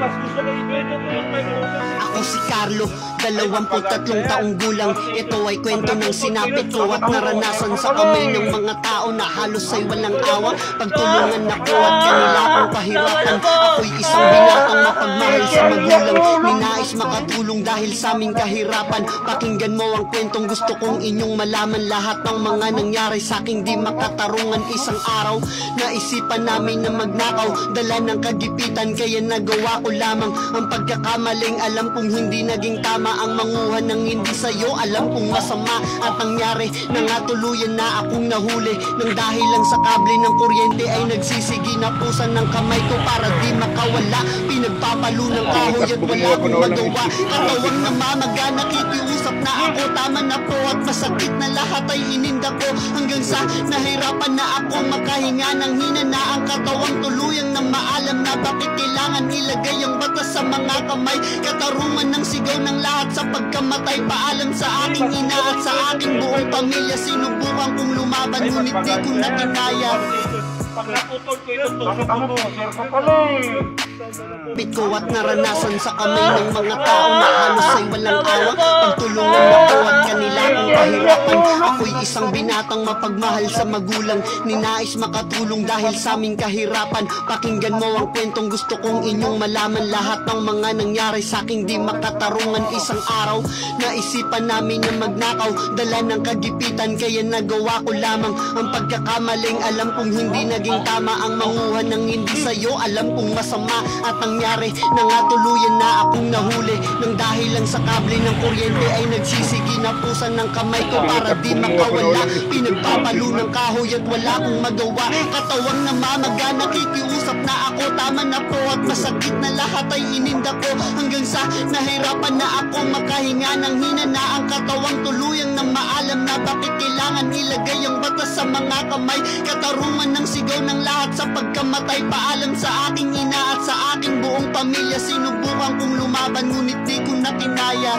mas gusto ko ikwento ko yung may. Ako si Carlo, 23 taong gulang. Ito ay kwento ng sinapit ko at naranasan sa kamay ng mga tao na halos ay walang awang Pagtulungan ako at kanila akong pahirapan Ako'y isang binatang mapagmahal sa magulang Ninais makatulong dahil sa aming kahirapan. Pakinggan mo ang kwentong gusto kong inyong malaman. Lahat ng mga nangyari sa aking di makatarungan Isang araw, naisipan namin na magnakaw Dala ng kagipitan kaya nagawa ko lamang Ang pagkakamaling. Alam kong hindi naging tama Ang manguha ng hindi sa'yo. Alam kong masama At nangyari na nga tuluyan na akong nahuli. Nang dahil lang sa kable ng kuryente ay nagsisigi na pusan ng kamay ko Para di makawala Pinagpapalo ng kahoy at wala akong magawa. Katawang namamaga nakikiusap na ako. Tama na po at masakit na lahat ay ininda ko. Hanggang sa nahirapan na ako makahinga ng hina na ang katawang tuluyang na maalam na bakit kailangan ilagay ang batas sa mga kamay. Katarungan ng sigaw ng lahat sa pagkamatay. Paalam sa aking ina at sa aking buong pamilya. Sinubukan kong lumaban ngunit di ko na kinaya Pag naputol ko ito, Bakit tusok ano ko. po? Sir ka pala eh. Kapit ko at naranasan sa kamay ng mga tao na halos ay walang awang Pagtulungan ako akong kahirapan Ako'y isang binatang mapagmahal sa magulang. Ninais makatulong dahil sa aming kahirapan. Pakinggan mo ang kwentong gusto kong inyong malaman. Lahat ng mga nangyari sa aking di makatarungan. Isang araw, naisipan namin na magnakaw. Dala ng kagipitan kaya nagawa ko lamang. Ang pagkakamaling alam kong hindi naging tama. Ang manguha ng hindi sa'yo alam kong masama. At nangyari na nga tuluyan na akong nahuli. Nang dahil lang sa kable ng kuryente ay nagsisigi na pusan ng kamay ko Para di makawala. Pinagpapalo ng kahoy at wala akong magawa. Katawang namamaga nakikiusap na ako. Tama na po at masakit na lahat ay ininda ko. Hanggang sa nahirapan na ako makahinga ng hina na ang katawang tuluyang na maalam na bakit kailangan ilagay ang batas sa mga kamay. Katarungan ng sigaw ng lahat sa pagkamatay. Paalam sa aking ina at sa aking buong pamilya. Sinubukan kong lumaban ngunit di ko na kinaya